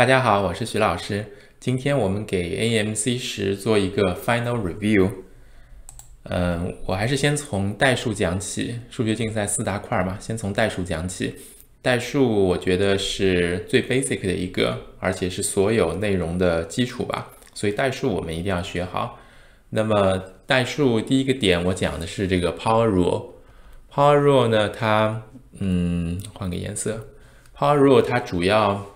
大家好，我是徐老师。今天我们给 AMC 十做一个 final review。嗯，我还是先从代数讲起。数学竞赛四大块嘛，先从代数讲起。代数我觉得是最 basic 的一个，而且是所有内容的基础吧。所以代数我们一定要学好。那么代数第一个点，我讲的是这个 power rule。power rule 呢，它嗯，换个颜色。power rule 它主要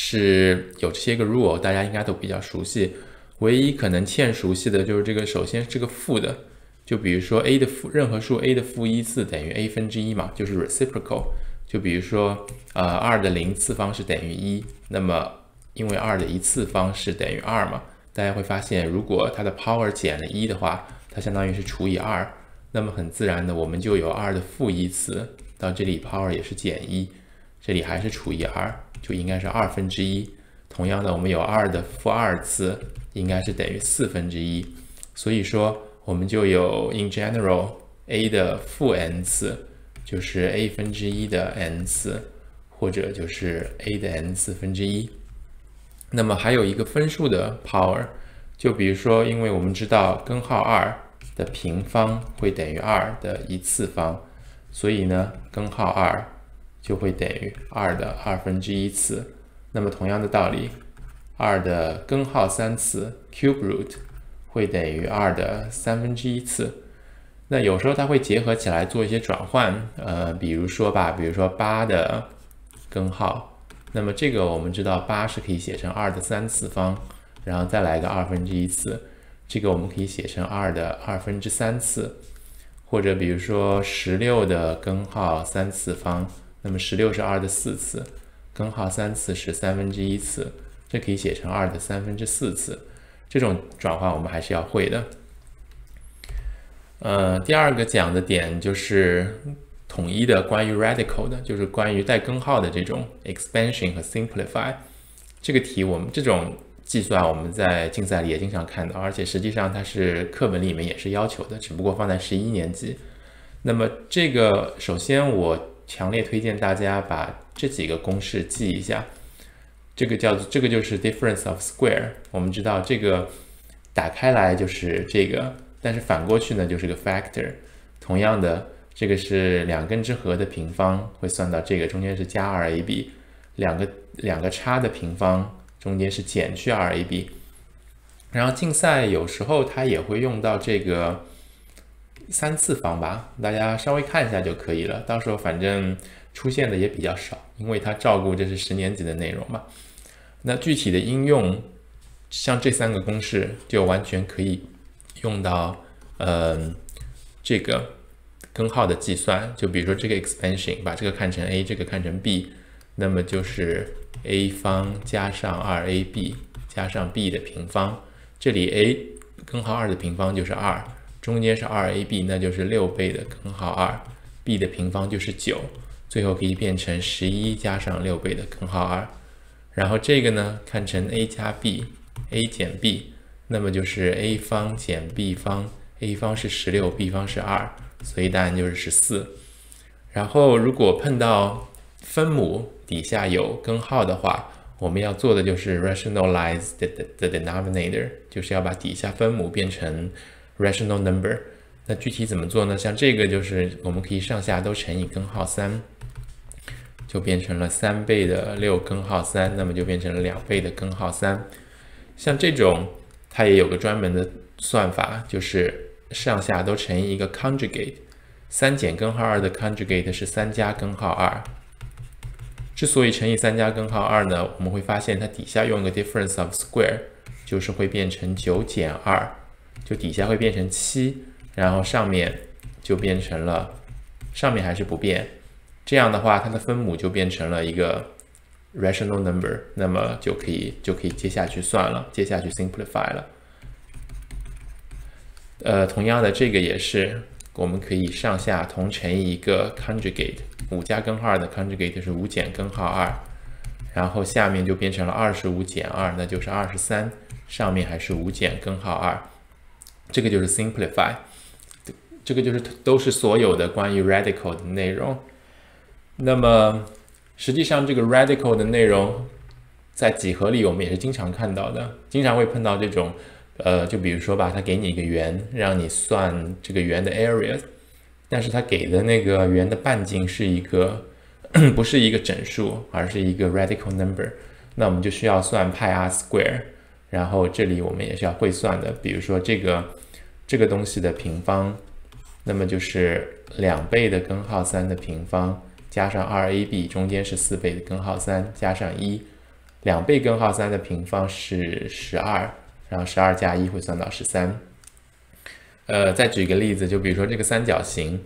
是有这些个 rule，大家应该都比较熟悉。唯一可能欠熟悉的就是这个，首先这个负的，就比如说 a 的负任何数 a 的负一次等于 a 分之一嘛，就是 reciprocal。就比如说，呃，二的零次方是等于一，那么因为二的一次方是等于二嘛，大家会发现，如果它的 power 减了一的话，它相当于是除以二，那么很自然的，我们就有二的负一次，到这里 power 也是减一，这里还是除以二，就应该是二分之一。同样的，我们有二的负二次。应该是等于四分之一，所以说我们就有 in general a 的负 n 次就是 a 分之一的 n 次，或者就是 a 的 n 次分之一。那么还有一个分数的 power，就比如说，因为我们知道根号二的平方会等于二的一次方，所以呢，根号二就会等于二的二分之一次。那么同样的道理。二的根号三次 cube root 会等于二的三分之一次。那有时候它会结合起来做一些转换，呃，比如说吧，比如说八的根号，那么这个我们知道八是可以写成二的三次方，然后再来个二分之一次，这个我们可以写成二的二分之三次。或者比如说十六的根号三次方，那么十六是二的四次，根号三次是三分之一次。这可以写成二的三分之四次，这种转换我们还是要会的。呃，第二个讲的点就是统一的关于 radical 的，就是关于带根号的这种 expansion 和 simplify。这个题我们这种计算我们在竞赛里也经常看到，而且实际上它是课本里面也是要求的，只不过放在十一年级。那么这个首先我强烈推荐大家把这几个公式记一下。这个叫做这个就是 difference of square。我们知道这个打开来就是这个，但是反过去呢就是个 factor。同样的，这个是两根之和的平方会算到这个中间是加 2ab，两个两个差的平方中间是减去 2ab。然后竞赛有时候它也会用到这个三次方吧，大家稍微看一下就可以了。到时候反正出现的也比较少，因为它照顾这是十年级的内容嘛。那具体的应用，像这三个公式就完全可以用到，嗯，这个根号的计算。就比如说这个 expansion，把这个看成 a，这个看成 b，那么就是 a 方加上 2ab 加上 b 的平方。这里 a 根号二的平方就是二，中间是 2ab，那就是六倍的根号二，b 的平方就是九，最后可以变成十一加上六倍的根号二。然后这个呢，看成 a 加 b，a 减 b，那么就是 a 方减 b 方，a 方是十六，b 方是二，所以答案就是十四。然后如果碰到分母底下有根号的话，我们要做的就是 rationalize the the denominator，就是要把底下分母变成 rational number。那具体怎么做呢？像这个就是我们可以上下都乘以根号三。就变成了三倍的六根号三，那么就变成了两倍的根号三。像这种，它也有个专门的算法，就是上下都乘以一个 conjugate。三减根号二的 conjugate 是三加根号二。之所以乘以三加根号二呢，我们会发现它底下用一个 difference of square，就是会变成九减二，就底下会变成七，然后上面就变成了，上面还是不变。这样的话，它的分母就变成了一个 rational number，那么就可以就可以接下去算了，接下去 simplify 了。呃，同样的，这个也是我们可以上下同乘以一个 conjugate，五加根号二的 conjugate 是五减根号二，然后下面就变成了二十五减二，那就是二十三，上面还是五减根号二，这个就是 simplify，这个就是都是所有的关于 radical 的内容。那么，实际上这个 radical 的内容，在几何里我们也是经常看到的，经常会碰到这种，呃，就比如说吧，它给你一个圆，让你算这个圆的 area，但是它给的那个圆的半径是一个不是一个整数，而是一个 radical number，那我们就需要算派 r square，然后这里我们也是要会算的，比如说这个这个东西的平方，那么就是两倍的根号三的平方。加上二 ab 中间是四倍的根号三，加上一，两倍根号三的平方是十二，然后十二加一会算到十三。呃，再举个例子，就比如说这个三角形，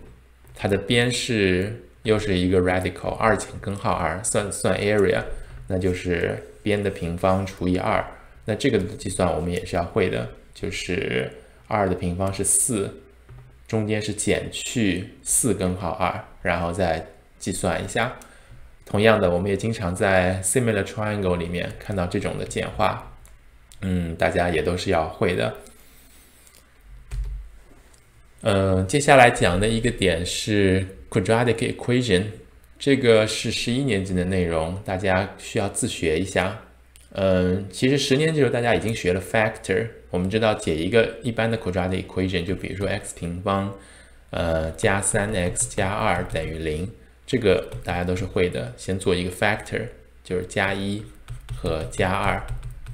它的边是又是一个 radical 二减根号二，算算 area，那就是边的平方除以二。那这个的计算我们也是要会的，就是二的平方是四，中间是减去四根号二，然后再。计算一下，同样的，我们也经常在 similar triangle 里面看到这种的简化，嗯，大家也都是要会的。嗯，接下来讲的一个点是 quadratic equation，这个是十一年级的内容，大家需要自学一下。嗯，其实十年级的时候大家已经学了 factor，我们知道解一个一般的 quadratic equation，就比如说 x 平方，呃，加三 x 加二等于零。这个大家都是会的，先做一个 factor，就是加一和加二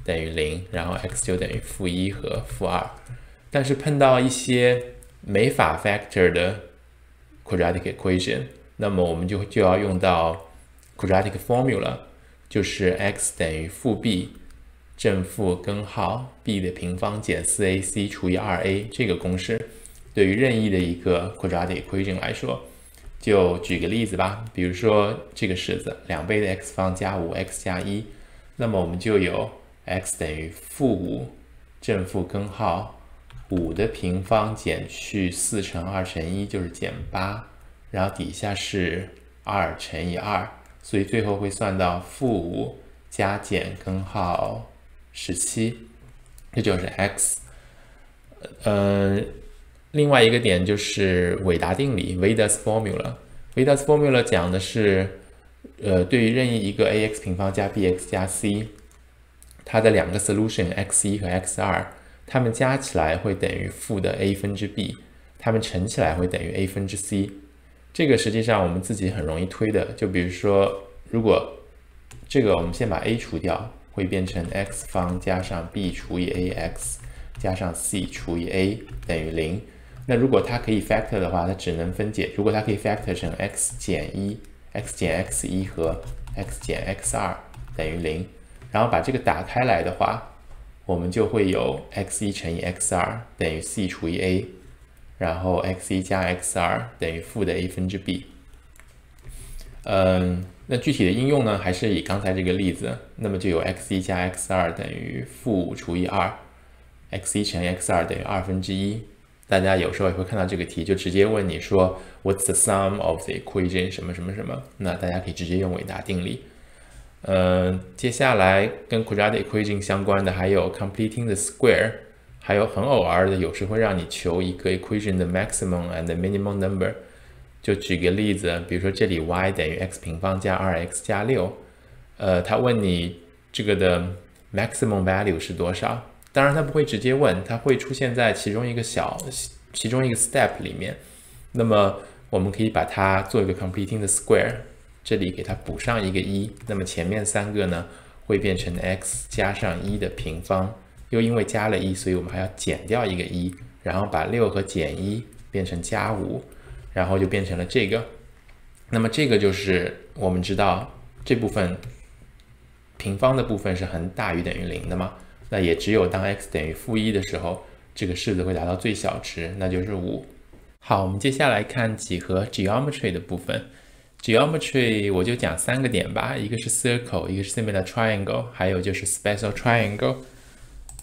等于零，然后 x 就等于负一和负二。但是碰到一些没法 factor 的 quadratic equation，那么我们就就要用到 quadratic formula，就是 x 等于负 b 正负根号 b 的平方减 4ac 除以 2a 这个公式，对于任意的一个 quadratic equation 来说。就举个例子吧，比如说这个式子，两倍的 x 方加五 x 加一，那么我们就有 x 等于负五正负根号五的平方减去四乘二乘一就是减八，然后底下是二乘以二，所以最后会算到负五加减根号十七，这就是 x，嗯。另外一个点就是韦达定理 （Veda's formula）。Veda's formula 讲的是，呃，对于任意一个 a_x 平方加 b_x 加 c，它的两个 solution x 一和 x 二，它们加起来会等于负的 a 分之 b，它们乘起来会等于 a 分之 c。这个实际上我们自己很容易推的，就比如说，如果这个我们先把 a 除掉，会变成 x 方加上 b 除以 ax 加上 c 除以 a 等于零。那如果它可以 factor 的话，它只能分解。如果它可以 factor 成 x 减一，x 减 x 一和 x 减 x 二等于零，然后把这个打开来的话，我们就会有 x 一乘以 x 二等于 c 除以 a，然后 x 一加 x 二等于负的 a 分之 b。嗯，那具体的应用呢，还是以刚才这个例子，那么就有 x 一加 x 二等于负五除以二，x 一乘以 x 二等于二分之一。大家有时候也会看到这个题，就直接问你说 What's the sum of the equation 什么什么什么？那大家可以直接用韦达定理。嗯，接下来跟 quadratic equation 相关的还有 completing the square，还有很偶尔的，有时会让你求一个 equation 的 maximum and minimum number。就举个例子，比如说这里 y 等于 x 平方加 2x 加6，呃，他问你这个的 maximum value 是多少？当然，它不会直接问，它会出现在其中一个小、其中一个 step 里面。那么，我们可以把它做一个 completing the square，这里给它补上一个一。那么前面三个呢，会变成 x 加上一的平方。又因为加了一，所以我们还要减掉一个一，然后把六和减一变成加五，然后就变成了这个。那么这个就是我们知道这部分平方的部分是恒大于等于零的吗？那也只有当 x 等于负一的时候，这个式子会达到最小值，那就是五。好，我们接下来看几何 geometry 的部分。geometry 我就讲三个点吧，一个是 circle，一个是 similar triangle，还有就是 special triangle。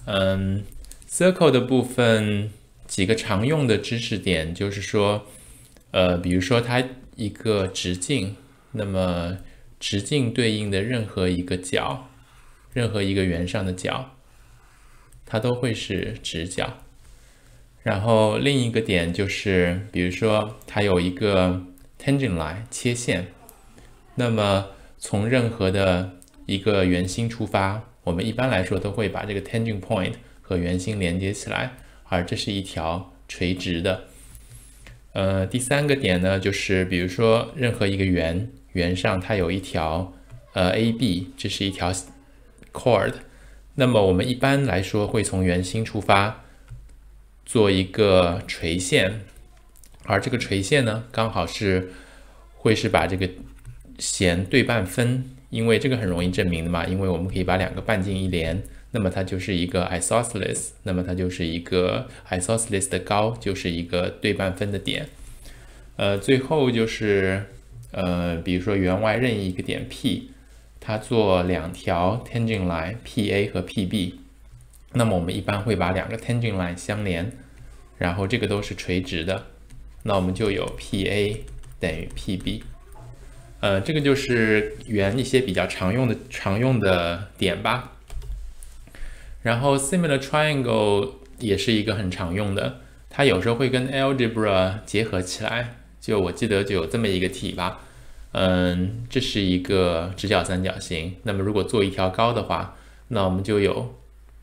嗯，circle 的部分几个常用的知识点就是说，呃，比如说它一个直径，那么直径对应的任何一个角，任何一个圆上的角。它都会是直角，然后另一个点就是，比如说它有一个 tangent line 切线，那么从任何的一个圆心出发，我们一般来说都会把这个 tangent point 和圆心连接起来，而这是一条垂直的。呃，第三个点呢，就是比如说任何一个圆，圆上它有一条呃 AB，这是一条 chord，那么我们一般来说会从圆心出发，做一个垂线，而这个垂线呢，刚好是会是把这个弦对半分，因为这个很容易证明的嘛，因为我们可以把两个半径一连。那么它就是一个 isosceles，那么它就是一个 isosceles 的高就是一个对半分的点。呃，最后就是呃，比如说圆外任意一个点 P，它做两条 tangent line PA 和 PB，那么我们一般会把两个 tangent line 相连，然后这个都是垂直的，那我们就有 PA 等于 PB。呃，这个就是圆一些比较常用的常用的点吧。然后 similar triangle 也是一个很常用的，它有时候会跟 algebra 结合起来。就我记得就有这么一个题吧，嗯，这是一个直角三角形。那么如果做一条高的话，那我们就有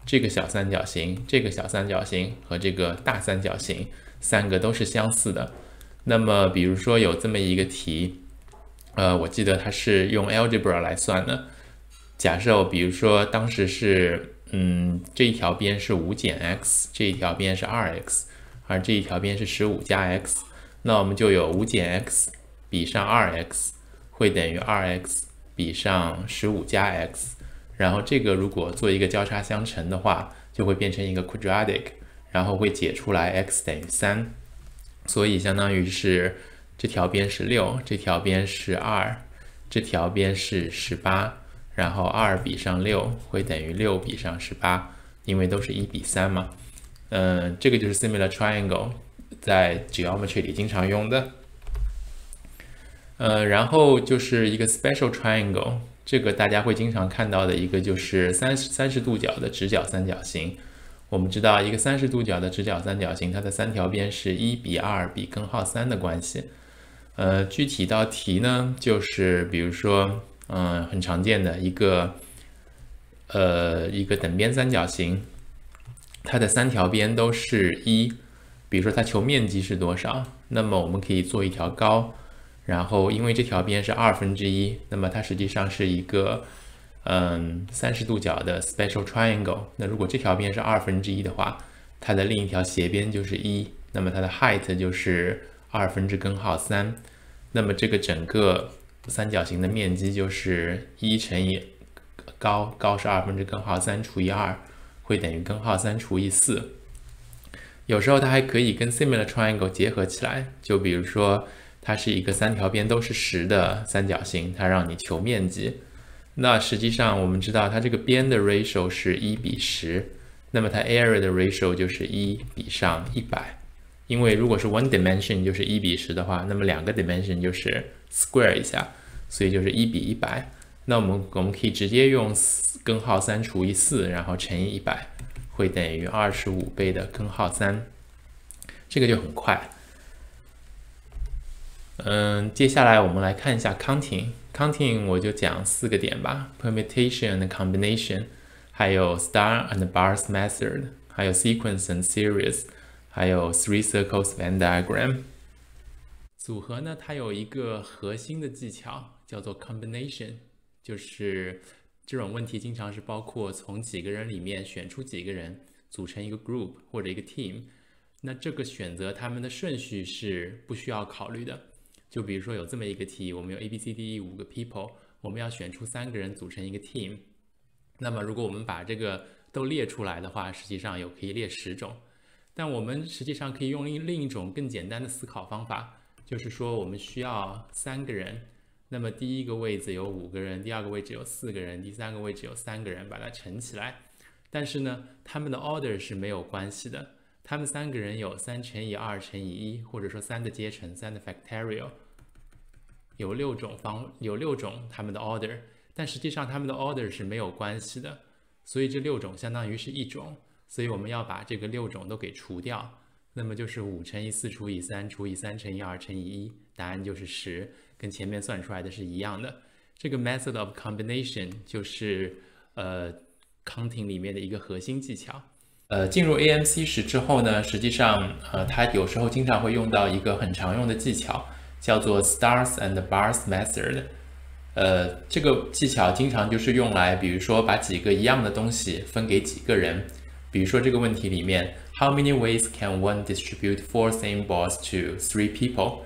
这个小三角形、这个小三角形和这个大三角形三个都是相似的。那么比如说有这么一个题，呃，我记得它是用 algebra 来算的。假设比如说当时是嗯，这一条边是五减 x，这一条边是二 x，而这一条边是十五加 x，那我们就有五减 x 比上二 x 会等于二 x 比上十五加 x，然后这个如果做一个交叉相乘的话，就会变成一个 quadratic，然后会解出来 x 等于三，所以相当于是这条边是六，这条边是二，这条边是十八。然后二比上六会等于六比上十八，因为都是一比三嘛。嗯，这个就是 similar triangle，在 geometry 里经常用的。呃，然后就是一个 special triangle，这个大家会经常看到的一个就是三十三十度角的直角三角形。我们知道一个三十度角的直角三角形，它的三条边是一比二比根号三的关系。呃，具体到题呢，就是比如说。嗯，很常见的一个，呃，一个等边三角形，它的三条边都是一。比如说它求面积是多少，那么我们可以做一条高，然后因为这条边是二分之一，那么它实际上是一个，嗯，三十度角的 special triangle。那如果这条边是二分之一的话，它的另一条斜边就是一，那么它的 height 就是二分之根号三，那么这个整个。三角形的面积就是一乘以高，高是二分之根号三除以二，会等于根号三除以四。有时候它还可以跟 similar triangle 结合起来，就比如说它是一个三条边都是十的三角形，它让你求面积。那实际上我们知道它这个边的 ratio 是一比十，那么它 area 的 ratio 就是一比上一百。因为如果是 one dimension 就是一比十的话，那么两个 dimension 就是 square 一下，所以就是一比一百。那我们我们可以直接用根号三除以四，然后乘以一百，会等于二十五倍的根号三，这个就很快。嗯，接下来我们来看一下 counting。counting 我就讲四个点吧：permutation and combination，还有 star and bars method，还有 sequence and series。还有 three circles Venn diagram 组合呢，它有一个核心的技巧叫做 combination，就是这种问题经常是包括从几个人里面选出几个人组成一个 group 或者一个 team，那这个选择他们的顺序是不需要考虑的。就比如说有这么一个题，我们有 A B C D E 五个 people，我们要选出三个人组成一个 team，那么如果我们把这个都列出来的话，实际上有可以列十种。但我们实际上可以用另另一种更简单的思考方法，就是说我们需要三个人，那么第一个位置有五个人，第二个位置有四个人，第三个位置有三个人，把它乘起来。但是呢，他们的 order 是没有关系的，他们三个人有三乘以二乘以一，或者说三的阶乘，三的 factorial，有六种方，有六种他们的 order，但实际上他们的 order 是没有关系的，所以这六种相当于是一种。所以我们要把这个六种都给除掉，那么就是五乘以四除以三除以三乘以二乘以一，答案就是十，跟前面算出来的是一样的。这个 method of combination 就是呃 counting 里面的一个核心技巧。呃，进入 AMC 时之后呢，实际上呃它有时候经常会用到一个很常用的技巧，叫做 stars and bars method。呃，这个技巧经常就是用来，比如说把几个一样的东西分给几个人。比如说这个问题里面，How many ways can one distribute four same balls to three people？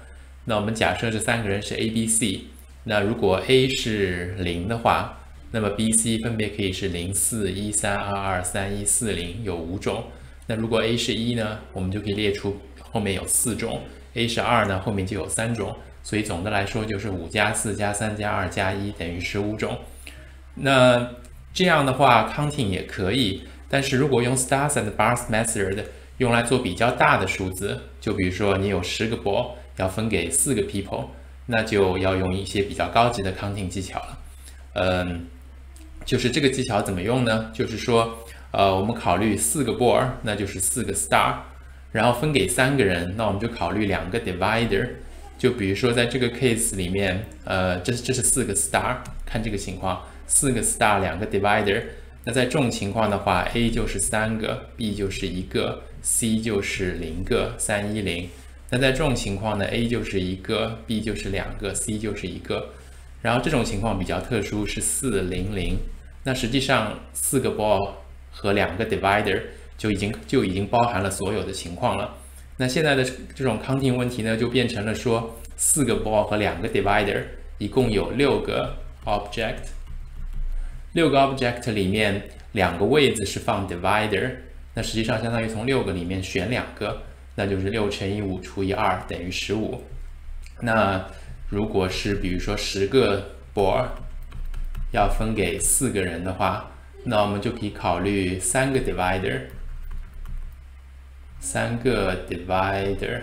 那我们假设这三个人是 A、B、C。那如果 A 是零的话，那么 B、C 分别可以是零、四、一、三、二、二、三、一、四、零，有五种。那如果 A 是一呢，我们就可以列出后面有四种；A 是二呢，后面就有三种。所以总的来说就是五加四加三加二加一等于十五种。那这样的话，counting 也可以。但是如果用 stars and bars method 用来做比较大的数字，就比如说你有十个 ball 要分给四个 people，那就要用一些比较高级的 counting 技巧了。嗯，就是这个技巧怎么用呢？就是说，呃，我们考虑四个 ball，那就是四个 star，然后分给三个人，那我们就考虑两个 divider。就比如说在这个 case 里面，呃，这这是四个 star，看这个情况，四个 star，两个 divider。那在这种情况的话，A 就是三个，B 就是一个，C 就是零个，三一零。那在这种情况呢，A 就是一个，B 就是两个，C 就是一个。然后这种情况比较特殊，是四零零。那实际上四个 ball 和两个 divider 就已经就已经包含了所有的情况了。那现在的这种 counting 问题呢，就变成了说四个 ball 和两个 divider 一共有六个 object。六个 object 里面两个位子是放 divider，那实际上相当于从六个里面选两个，那就是六乘以五除以二等于十五。那如果是比如说十个 ball 要分给四个人的话，那我们就可以考虑三个 divider，三个 divider，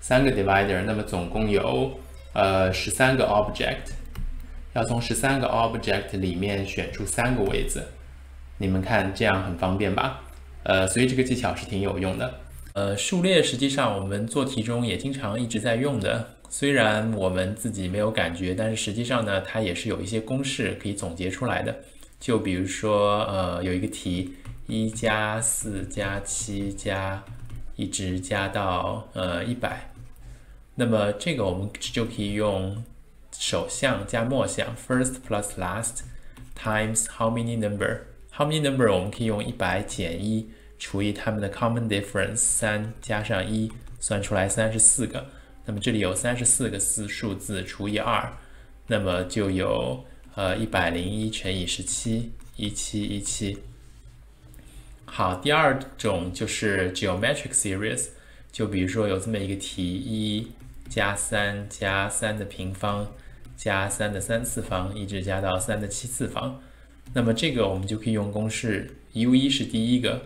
三个 divider，那么总共有呃十三个 object。要从十三个 object 里面选出三个位子，你们看这样很方便吧？呃，所以这个技巧是挺有用的。呃，数列实际上我们做题中也经常一直在用的，虽然我们自己没有感觉，但是实际上呢，它也是有一些公式可以总结出来的。就比如说，呃，有一个题，一加四加七加，一直加到呃一百，那么这个我们就可以用。首项加末项，first plus last times how many number？how many number？我们可以用一百减一除以它们的 common difference 三加上一，算出来三十四个。那么这里有三十四个四数字除以二，那么就有呃一百零一乘以十七，一七一七。好，第二种就是 geometric series，就比如说有这么一个题：一加三加三的平方。加三的三次方，一直加到三的七次方，那么这个我们就可以用公式，u 一是第一个，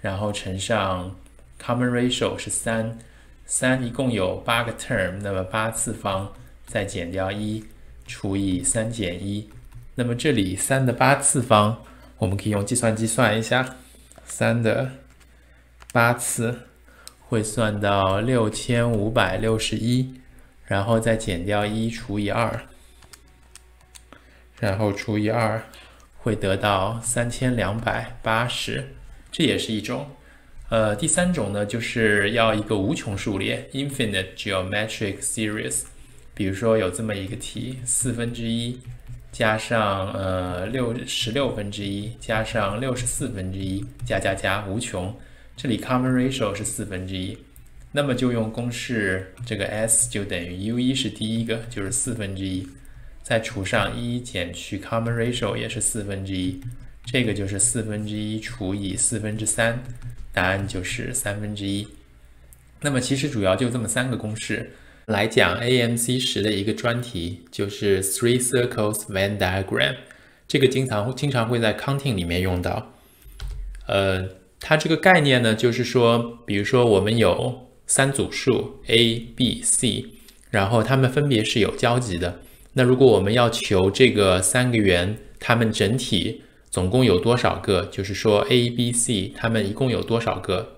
然后乘上 common ratio 是三，三一共有八个 term，那么八次方再减掉一，除以三减一，那么这里三的八次方，我们可以用计算机算一下，三的八次会算到六千五百六十一，然后再减掉一除以二。然后除以二，会得到三千两百八十，这也是一种。呃，第三种呢，就是要一个无穷数列 （infinite geometric series）。比如说有这么一个题：四分之一加上呃六十六分之一加上六十四分之一加加加无穷。这里 common ratio 是四分之一，那么就用公式，这个 s 就等于 u 一是第一个，就是四分之一。再除上一减去 common ratio 也是四分之一，这个就是四分之一除以四分之三，答案就是三分之一。那么其实主要就这么三个公式来讲 AMC 十的一个专题，就是 Three Circles Venn Diagram。这个经常经常会在 counting 里面用到。呃，它这个概念呢，就是说，比如说我们有三组数 A、B、C，然后它们分别是有交集的。那如果我们要求这个三个圆，它们整体总共有多少个？就是说 A、B、C 它们一共有多少个？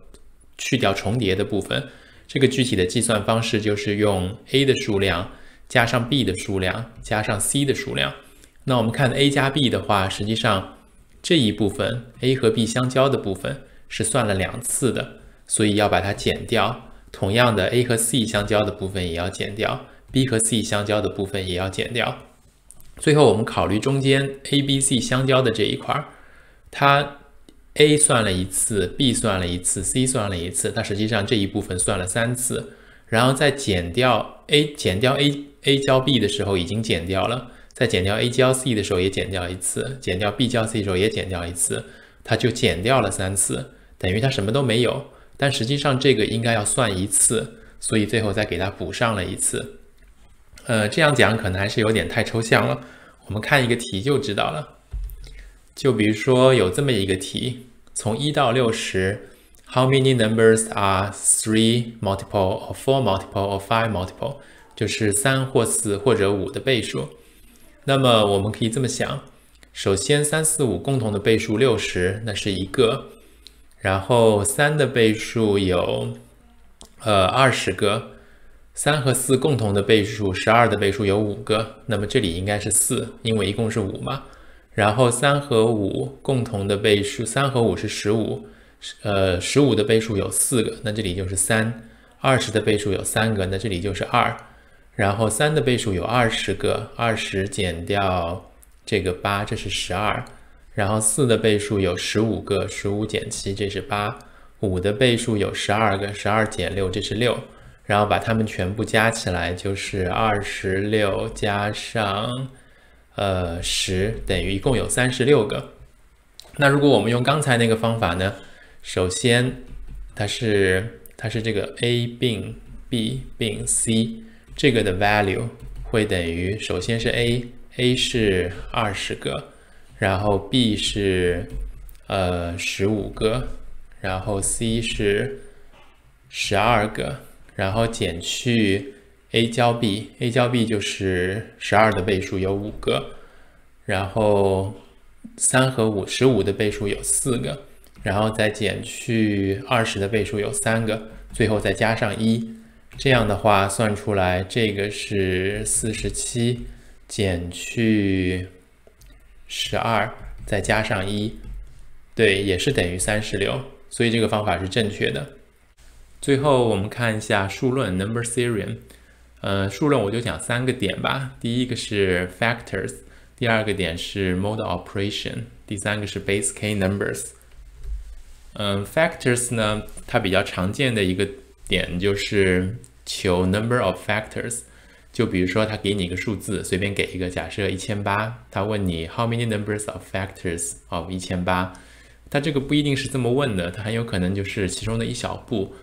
去掉重叠的部分，这个具体的计算方式就是用 A 的数量加上 b 的数量，加上 c 的数量。那我们看 a 加 b 的话，实际上这一部分 a 和 b 相交的部分是算了两次的，所以要把它减掉。同样的，a 和 c 相交的部分也要减掉，b 和 c 相交的部分也要减掉。最后我们考虑中间 a、b、c 相交的这一块儿，它 a 算了一次，b 算了一次，c 算了一次，它实际上这一部分算了三次。然后再减掉 a 减掉 a a 交 b 的时候已经减掉了，再减掉 a 交 c 的时候也减掉一次，减掉 b 交 c 的时候也减掉一次，它就减掉了三次，等于它什么都没有。但实际上这个应该要算一次，所以最后再给它补上了一次。呃，这样讲可能还是有点太抽象了，我们看一个题就知道了。就比如说有这么一个题，从一到六十，How many numbers are three multiple or four multiple or five multiple？就是三或四或者五的倍数。那么我们可以这么想：首先三四五共同的倍数六十，那是一个。然后三的倍数有，呃二十个，三和四共同的倍数十二的倍数有五个，那么这里应该是四，因为一共是五嘛。然后三和五共同的倍数，三和五是十五，呃十五的倍数有四个，那这里就是三。二十的倍数有三个，那这里就是二。然后三的倍数有二十个，二十减掉这个八，这是十二。然后四的倍数有十五个，十五减七，这是八。五的倍数有十二个，十二减六，这是六。然后把它们全部加起来就是二十六加上呃十，等于一共有三十六个。那如果我们用刚才那个方法呢？首先它是它是这个 a 并 b 并 c 这个的 value 会等于，首先是 a，a 是二十个。然后 b 是呃十五个，然后 c 是十二个，然后减去 a 交 b，a 交 b 就是十二的倍数有五个，然后三和五十五的倍数有四个，然后再减去二十的倍数有三个，最后再加上一，这样的话算出来这个是四十七减去。十二再加上一，对，也是等于三十六，所以这个方法是正确的。最后我们看一下数论 （number theorem）。呃，数论我就讲三个点吧。第一个是 factors，第二个点是 mode operation，第三个是 base k numbers。嗯，factors 呢，它比较常见的一个点就是求 number of factors。就比如说，他给你一个数字，随便给一个，假设一千八，他问你 How many numbers of factors of 一千八？他这个不一定是这么问的，它很有可能就是其中的一小步。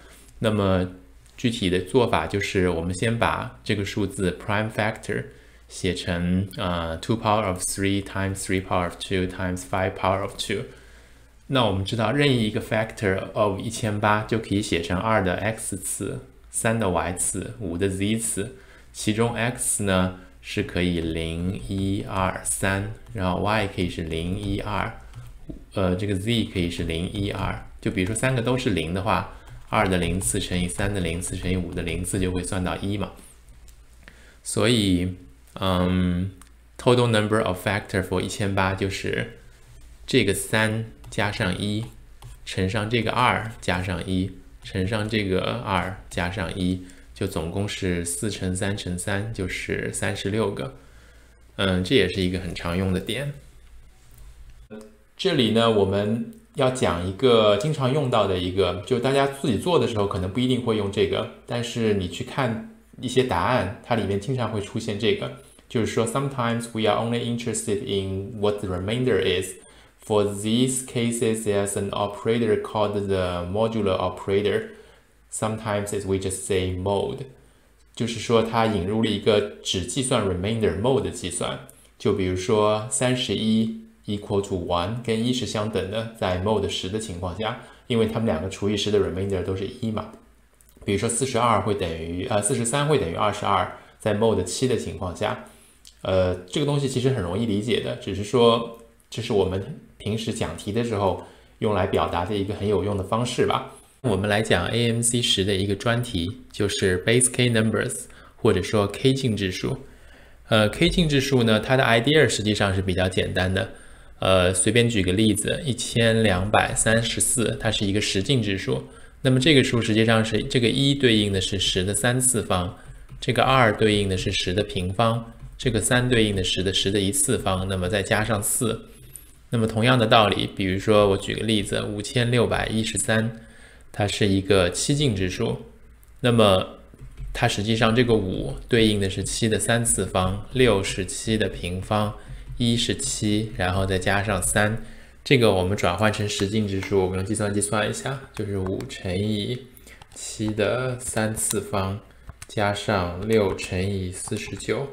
那么具体的做法就是，我们先把这个数字 prime factor 写成呃 two power of three times three power of two times five power of two。那我们知道，任意一个 factor of 一千八就可以写成二的 x 次、三的 y 次、五的 z 次。其中 x 呢是可以零一二三，然后 y 可以是零一二，呃，这个 z 可以是零一二。就比如说三个都是零的话，二的零次乘以三的零次乘以五的零次就会算到一嘛。所以，嗯，total number of factor for 一千八就是这个三加上一乘上这个二加上一乘上这个二加上一。就总共是四乘三乘三，就是三十六个。嗯，这也是一个很常用的点。这里呢，我们要讲一个经常用到的一个，就大家自己做的时候可能不一定会用这个，但是你去看一些答案，它里面经常会出现这个，就是说，sometimes we are only interested in what the remainder is. For these cases, there's an operator called the modular operator. Sometimes we just say mode，就是说它引入了一个只计算 remainder mode 的计算。就比如说三十一 equal to one，跟一是相等的，在 mod 十的情况下，因为它们两个除以十的 remainder 都是一嘛。比如说四十二会等于呃四十三会等于二十二，在 mod 七的情况下，呃这个东西其实很容易理解的，只是说这是我们平时讲题的时候用来表达的一个很有用的方式吧。我们来讲 AMC 十的一个专题，就是 base k numbers 或者说 k 进制数。呃，k 进制数呢，它的 idea 实际上是比较简单的。呃，随便举个例子，一千两百三十四，它是一个十进制数。那么这个数实际上是这个一对应的是十的三次方，这个二对应的是十的平方，这个三对应的十的十的一次方，那么再加上四。那么同样的道理，比如说我举个例子，五千六百一十三，它是一个七进制数。那么它实际上这个五对应的是七的三次方，六是七的平方。一是七，然后再加上三，这个我们转换成十进制数，我们用计算机算一下，就是五乘以七的三次方，加上六乘以四十九，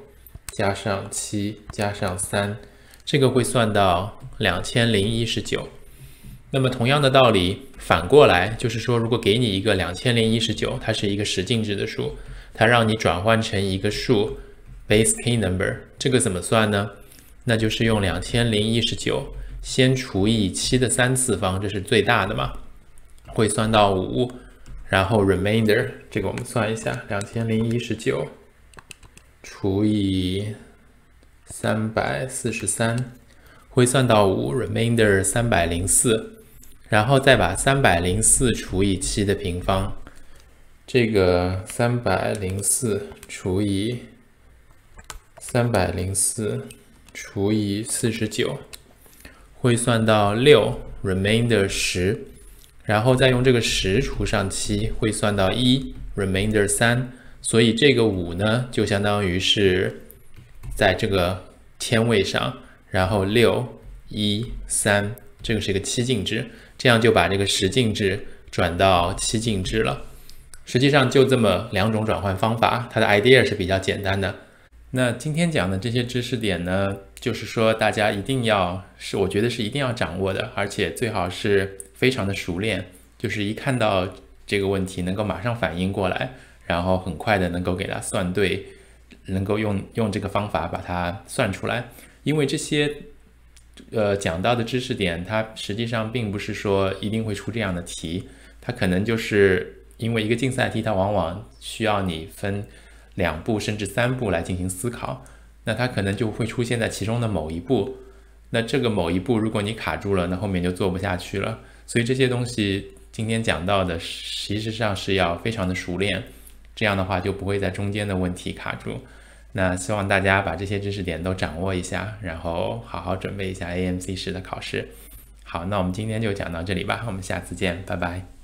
加上七，加上三，这个会算到两千零一十九。那么同样的道理，反过来就是说，如果给你一个两千零一十九，它是一个十进制的数，它让你转换成一个数 base k number，这个怎么算呢？那就是用两千零一十九先除以七的三次方，这是最大的嘛，会算到五，然后 remainder 这个我们算一下，两千零一十九除以三百四十三，会算到五，remainder 三百零四，然后再把三百零四除以七的平方，这个三百零四除以三百零四。除以四十九，会算到六，remainder 十，然后再用这个十除上七，会算到一，remainder 三。所以这个五呢，就相当于是在这个千位上，然后六一三，这个是一个七进制，这样就把这个十进制转到七进制了。实际上就这么两种转换方法，它的 idea 是比较简单的。那今天讲的这些知识点呢？就是说，大家一定要是，我觉得是一定要掌握的，而且最好是非常的熟练，就是一看到这个问题能够马上反应过来，然后很快的能够给它算对，能够用用这个方法把它算出来。因为这些呃讲到的知识点，它实际上并不是说一定会出这样的题，它可能就是因为一个竞赛题，它往往需要你分两步甚至三步来进行思考。那它可能就会出现在其中的某一步，那这个某一步如果你卡住了，那后面就做不下去了。所以这些东西今天讲到的，实际上是要非常的熟练，这样的话就不会在中间的问题卡住。那希望大家把这些知识点都掌握一下，然后好好准备一下 AMC 十的考试。好，那我们今天就讲到这里吧，我们下次见，拜拜。